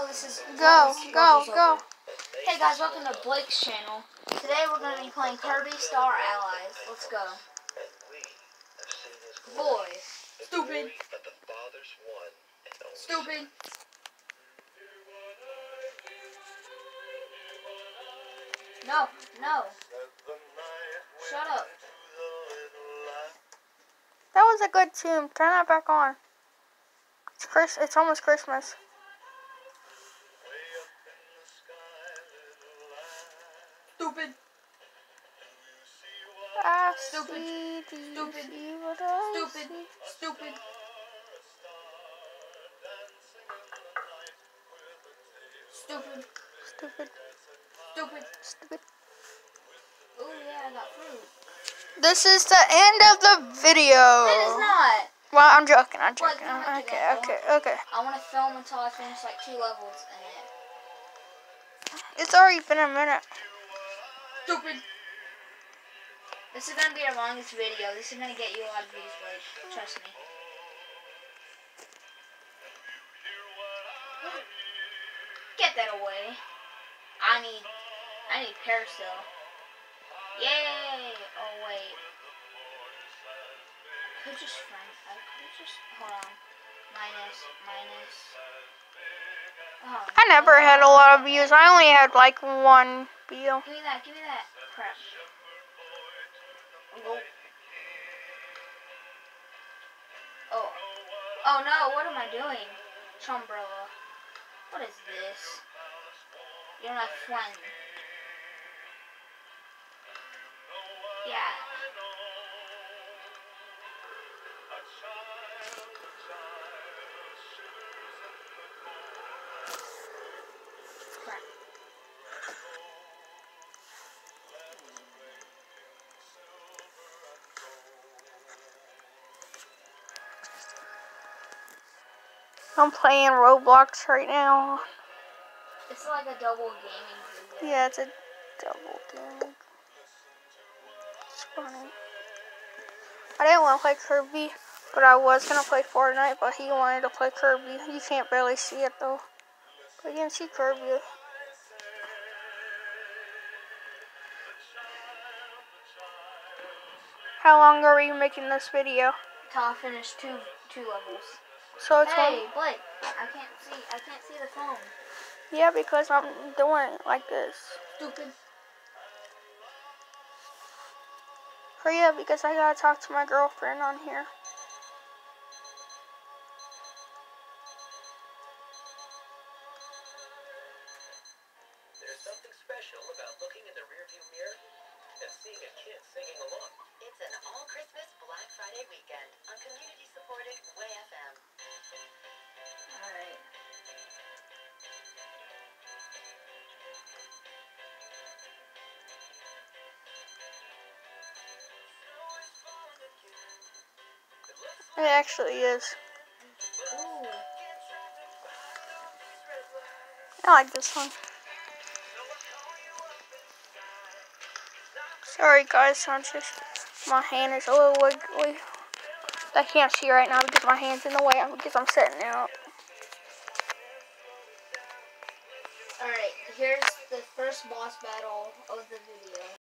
know this is Go, go, go. Hey guys, welcome to Blake's channel. Today we're going to be playing Kirby Star Allies. Let's go. Boy. Stupid. Stupid. No, no. Shut up. That was a good tune. Turn that back on. It's Chris. It's almost Christmas. I Stupid. see, do you Stupid. see what I Stupid. Stupid. Stupid. Stupid. Stupid. Stupid. Oh yeah, I got fruit. This is the end of the video. It is not. Well, I'm joking. I'm Well, joking. don't have Okay, okay, okay. I want to film until I finish like two levels in it. It's already been a minute. Stupid. This is gonna be our longest video. This is gonna get you a lot of views, Blake. Trust me. Get that away. I need, I need Parasol. Yay! Oh wait. I could just friend. I could just hold on. Minus, minus. Oh, I never had a lot of views. I only had like one view. Give me that, give me that. Crap. Oh. Oh no, what am I doing? Chumbrella. What is this? You're my friend. Yeah. Crap. I'm playing Roblox right now. It's like a double gaming video. Yeah, it's a double game. It's funny. I didn't want to play Kirby, but I was gonna play Fortnite. But he wanted to play Kirby. You can't barely see it though. But you can see Kirby. How long are we making this video? Till I finish two two levels. So it's Hey, one. Blake, I can't see I can't see the phone. Yeah, because I'm doing it like this. Stupid. Hurry up, because I gotta talk to my girlfriend on here. There's something special about looking in the rearview mirror and seeing a kid singing along. It actually is. Ooh. I like this one. Sorry guys, I'm just my hand is a little wiggly. I can't see right now because my hand's in the way because I'm sitting out. Alright, here's the first boss battle of the video.